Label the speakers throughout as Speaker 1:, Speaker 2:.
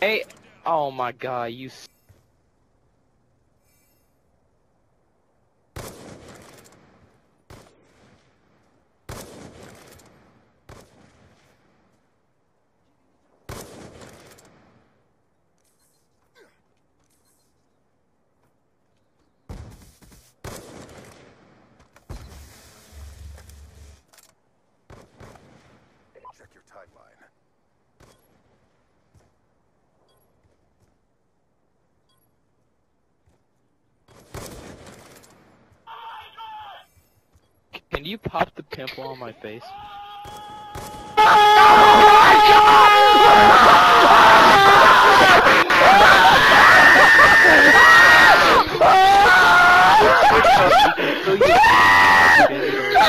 Speaker 1: Hey, oh my god, you.
Speaker 2: Check your timeline.
Speaker 1: Can you pop the pimple on my face?
Speaker 3: That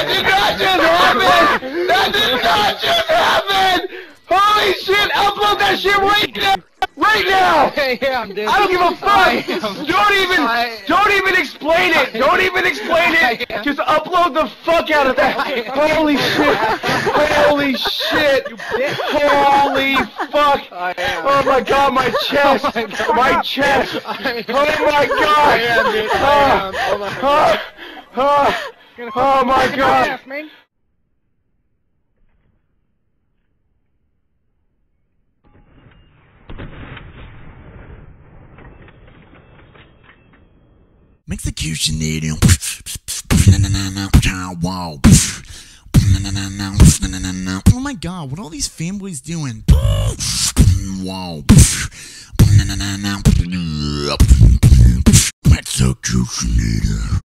Speaker 3: did not just happen! That did not just happen! Holy shit! Upload that shit right now! Right now!
Speaker 1: yeah, I'm dead.
Speaker 3: I don't give a fuck! Don't even,
Speaker 1: I-
Speaker 3: don't even explain it! Don't even explain it! Just upload the fuck out of that! Holy shit! Holy shit! Holy fuck!
Speaker 1: I am.
Speaker 3: Oh my god, my oh chest!
Speaker 1: Oh my God.
Speaker 3: My chest!
Speaker 1: I am.
Speaker 3: Oh my god!
Speaker 1: I am, dude. I am. Ah! Oh my ah! God.
Speaker 3: Oh, oh, oh my god!
Speaker 4: Execution needing. Wow. Oh my god, what are all these fanboys doing? Wow. Execution needing.